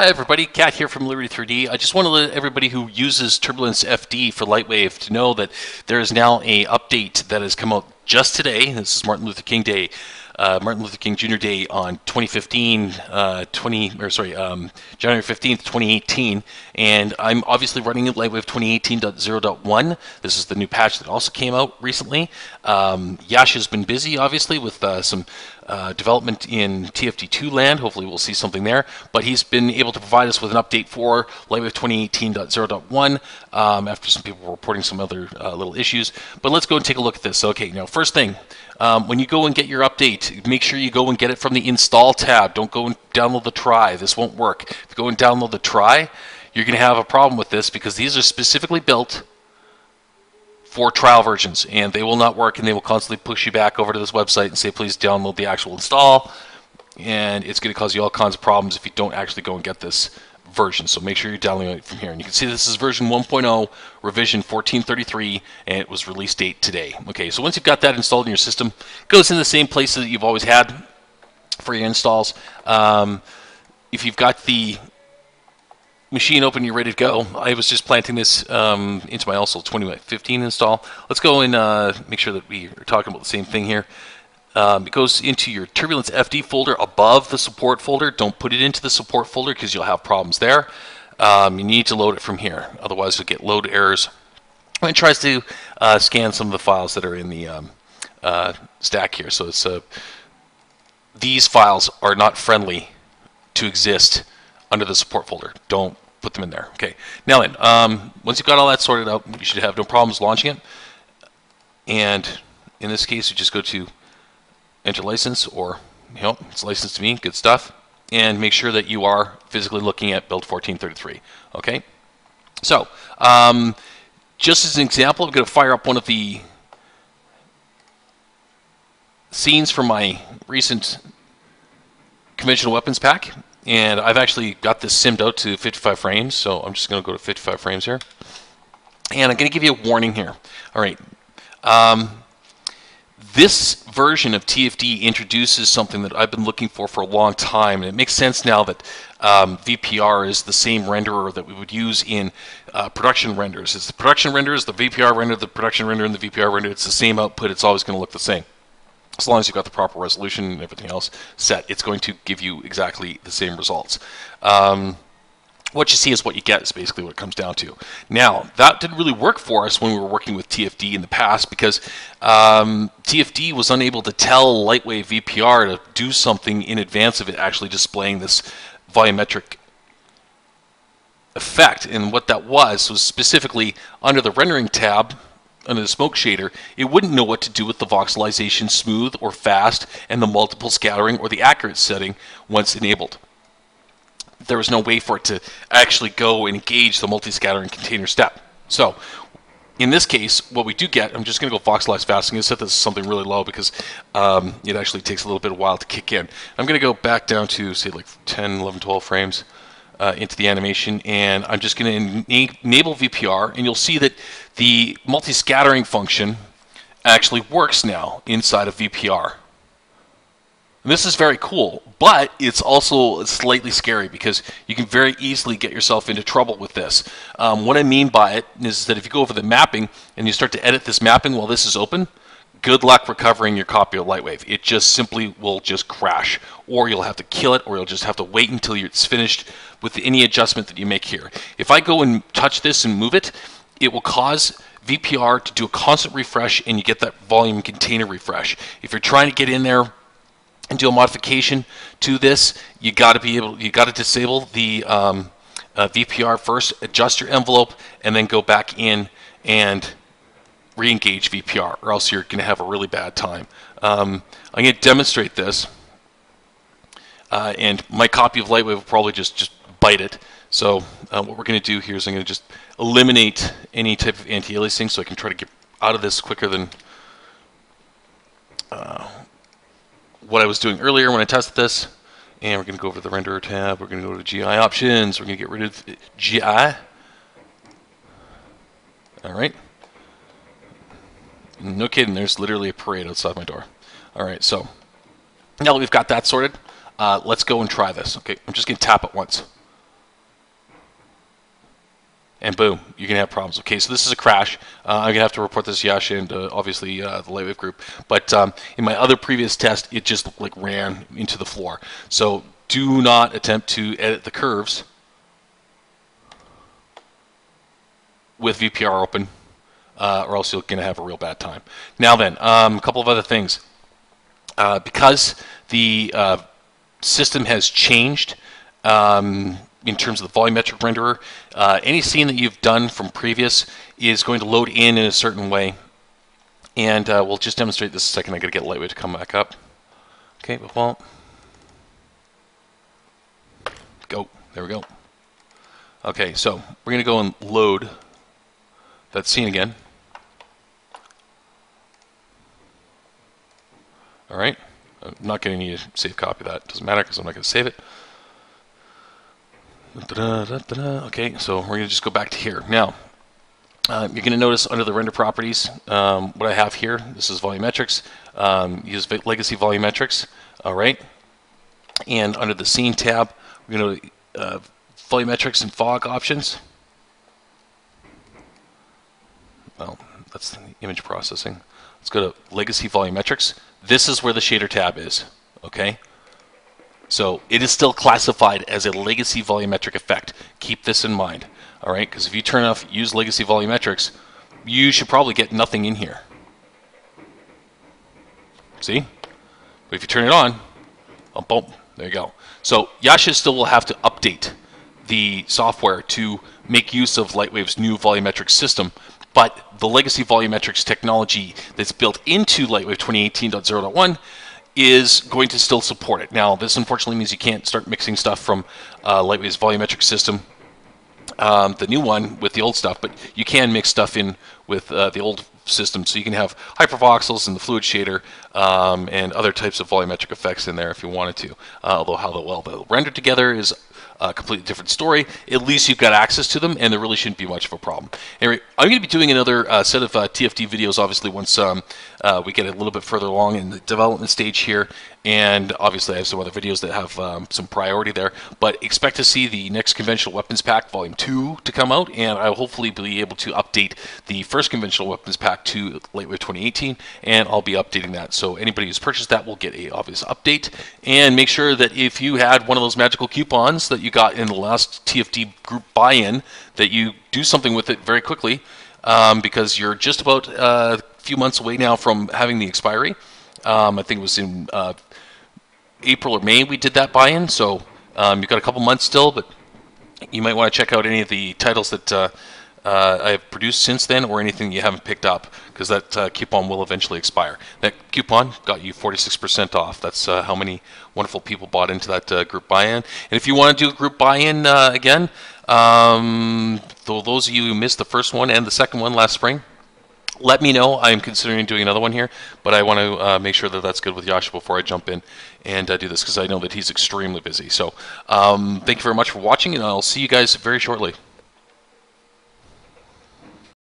Hi everybody, Kat here from Liberty 3D. I just want to let everybody who uses Turbulence FD for Lightwave to know that there is now a update that has come out just today. This is Martin Luther King Day uh, Martin Luther King Jr. Day on 2015, uh, 20 or sorry, um, January 15th, 2018, and I'm obviously running Lightwave 2018.0.1. This is the new patch that also came out recently. Um, Yash has been busy, obviously, with uh, some uh, development in TFD2 land. Hopefully, we'll see something there. But he's been able to provide us with an update for Lightwave 2018.0.1 um, after some people were reporting some other uh, little issues. But let's go and take a look at this. Okay, now first thing. Um, when you go and get your update, make sure you go and get it from the install tab. Don't go and download the try. This won't work. If you go and download the try, you're going to have a problem with this because these are specifically built for trial versions and they will not work and they will constantly push you back over to this website and say please download the actual install and it's going to cause you all kinds of problems if you don't actually go and get this version. So make sure you're downloading it from here. And you can see this is version 1.0, revision 1433, and it was release date today. Okay, so once you've got that installed in your system, it goes in the same places that you've always had for your installs. Um, if you've got the machine open, you're ready to go. I was just planting this um, into my also 2015 install. Let's go and uh, make sure that we are talking about the same thing here. Um, it goes into your Turbulence FD folder above the support folder. Don't put it into the support folder because you'll have problems there. Um, you need to load it from here. Otherwise, you'll get load errors. And it tries to uh, scan some of the files that are in the um, uh, stack here. So it's uh, these files are not friendly to exist under the support folder. Don't put them in there. Okay. Now then, um, once you've got all that sorted out, you should have no problems launching it. And in this case, you just go to enter license or you know, it's licensed to me, good stuff. And make sure that you are physically looking at build 1433. Okay. So, um, just as an example, I'm going to fire up one of the scenes from my recent conventional weapons pack. And I've actually got this simmed out to 55 frames, so I'm just going to go to 55 frames here. And I'm going to give you a warning here. All right. Um, this version of TFD introduces something that I've been looking for for a long time, and it makes sense now that um, VPR is the same renderer that we would use in uh, production renders. It's the production renders, the VPR render, the production render, and the VPR render. It's the same output. It's always going to look the same. As long as you've got the proper resolution and everything else set, it's going to give you exactly the same results. Um, what you see is what you get is basically what it comes down to. Now, that didn't really work for us when we were working with TFD in the past because um, TFD was unable to tell Lightwave VPR to do something in advance of it actually displaying this volumetric effect. And what that was was specifically under the rendering tab, under the smoke shader, it wouldn't know what to do with the voxelization smooth or fast and the multiple scattering or the accurate setting once enabled there was no way for it to actually go and engage the multi-scattering container step. So in this case, what we do get, I'm just going to go voxelize fast. I'm going to set this to something really low because um, it actually takes a little bit of while to kick in. I'm going to go back down to, say, like 10, 11, 12 frames uh, into the animation, and I'm just going to enable VPR, and you'll see that the multi-scattering function actually works now inside of VPR. And this is very cool, but it's also slightly scary because you can very easily get yourself into trouble with this. Um, what I mean by it is that if you go over the mapping and you start to edit this mapping while this is open, good luck recovering your copy of Lightwave. It just simply will just crash, or you'll have to kill it, or you'll just have to wait until it's finished with any adjustment that you make here. If I go and touch this and move it, it will cause VPR to do a constant refresh and you get that volume container refresh. If you're trying to get in there and do a modification to this, you got to be able, you got to disable the um, uh, VPR first, adjust your envelope, and then go back in and re-engage VPR, or else you're going to have a really bad time. Um, I'm going to demonstrate this, uh, and my copy of Lightwave will probably just just bite it. So uh, what we're going to do here is I'm going to just eliminate any type of anti-aliasing, so I can try to get out of this quicker than uh, what I was doing earlier when I tested this. And we're going to go over to the renderer tab. We're going to go to the GI options. We're going to get rid of GI. All right. No kidding. There's literally a parade outside my door. All right. So now that we've got that sorted, uh, let's go and try this. Okay. I'm just going to tap it once. and boom, you're gonna have problems. Okay, so this is a crash. Uh, I'm gonna have to report this to Jascha and uh, obviously uh, the Lightwave group. But um, in my other previous test, it just like ran into the floor. So do not attempt to edit the curves with VPR open, uh, or else you're gonna have a real bad time. Now then, um, a couple of other things. Uh, because the uh, system has changed. Um, in terms of the volumetric renderer. Uh, any scene that you've done from previous is going to load in in a certain way. And uh, we'll just demonstrate this a second. I'm going to get Lightwave to come back up. Okay, well, go. There we go. Okay, so we're going to go and load that scene again. All right. I'm not going to need to save copy of that. Doesn't matter because I'm not going to save it. Da -da -da okay, so we're going to just go back to here. Now, uh, you're going to notice under the render properties, um, what I have here, this is volumetrics, um, use legacy volumetrics, all right? And under the scene tab, we're going to uh, volumetrics and fog options. Well, that's the image processing. Let's go to legacy volumetrics. This is where the shader tab is, okay? So it is still classified as a legacy volumetric effect. Keep this in mind. All right, because if you turn off use legacy volumetrics, you should probably get nothing in here. See? But if you turn it on, oh, boom, there you go. So Jascha still will have to update the software to make use of Lightwave's new volumetric system, but the legacy volumetrics technology that's built into Lightwave 2018.0.1 is going to still support it. Now, this unfortunately means you can't start mixing stuff from uh, Lightwave's volumetric system, um, the new one, with the old stuff, but you can mix stuff in with uh, the old system. So you can have hypervoxels and the fluid shader um, and other types of volumetric effects in there if you wanted to. Uh, although how well they'll render together is a completely different story. At least you've got access to them, and there really shouldn't be much of a problem. Anyway, I'm going to be doing another uh, set of uh, TFD videos, obviously, once um, uh, we get a little bit further along in the development stage here. And obviously, I have some other videos that have um, some priority there. But expect to see the next Conventional Weapons Pack Volume 2 to come out, and I'll hopefully be able to update the first Conventional Weapons Pack to Lightwave 2018, and I'll be updating that. So anybody who's purchased that will get a obvious update. And make sure that if you had one of those magical coupons that you got in the last TFD group buy-in, that you do something with it very quickly, um, because you're just about uh, a few months away now from having the expiry. Um, I think it was in uh, April or May we did that buy-in, so um, you've got a couple months still, but you might want to check out any of the titles that uh, uh, I have produced since then or anything you haven't picked up because that uh, coupon will eventually expire. That coupon got you 46% off. That's uh, how many wonderful people bought into that uh, group buy-in. And if you want to do a group buy-in again, um, those of you who missed the first one and the second one last spring, let me know. I'm considering doing another one here, but I want to uh, make sure that that's good with Jascha before I jump in and uh, do this because I know that he's extremely busy. So um, thank you very much for watching, and I'll see you guys very shortly.